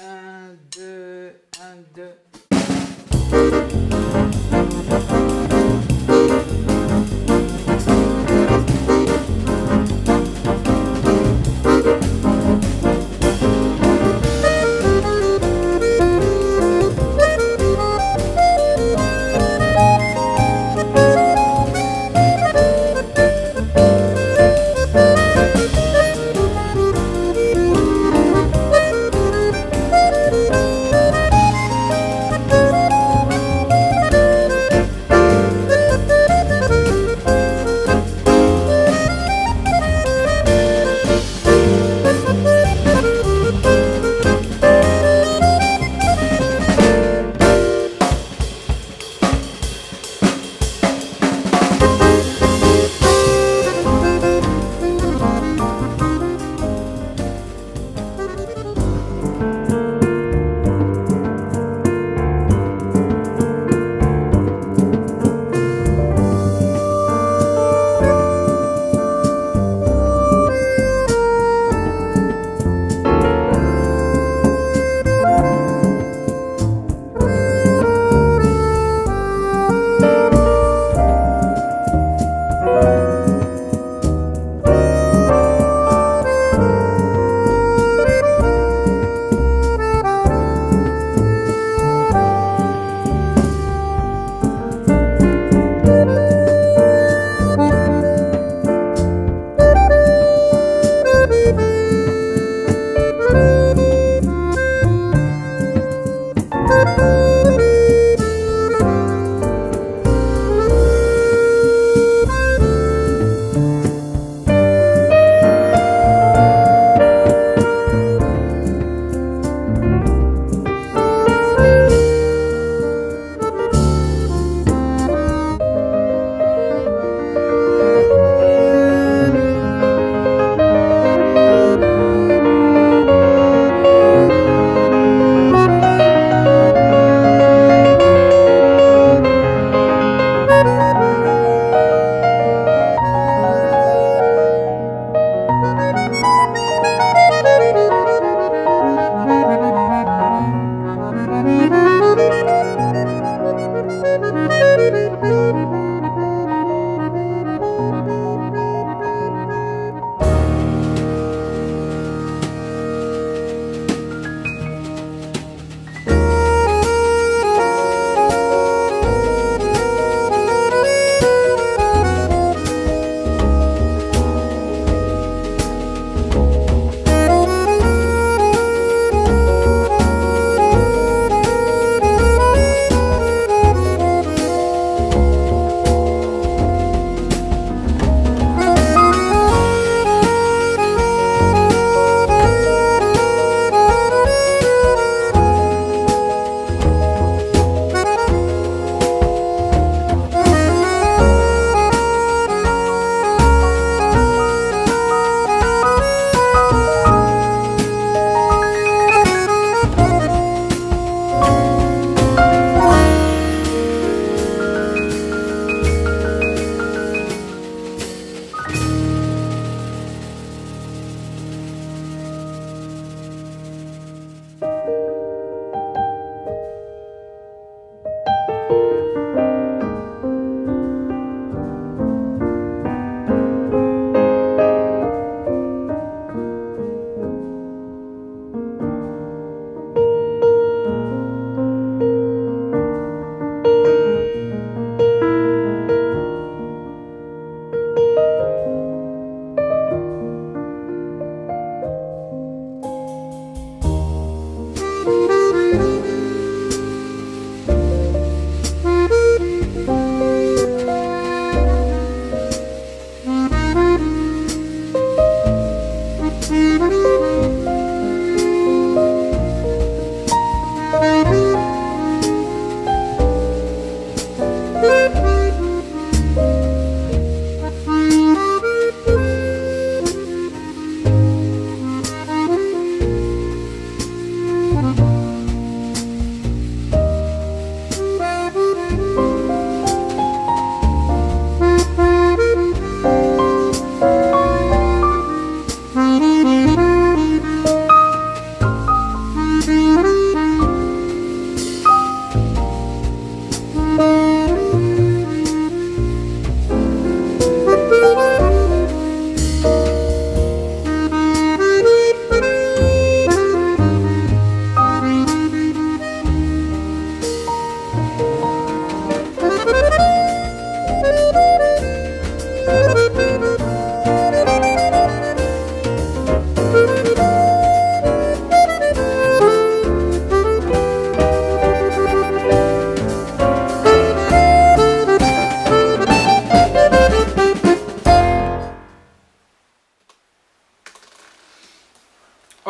1, 2, 1, 2.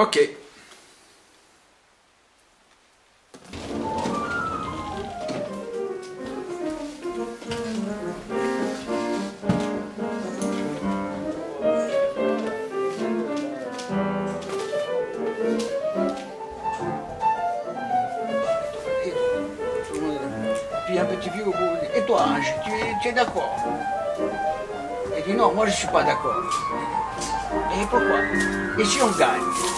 Ok. Un petit et toi, es, tu es d'accord? Il dit non, moi je ne suis pas d'accord. Et pourquoi? Et si on gagne?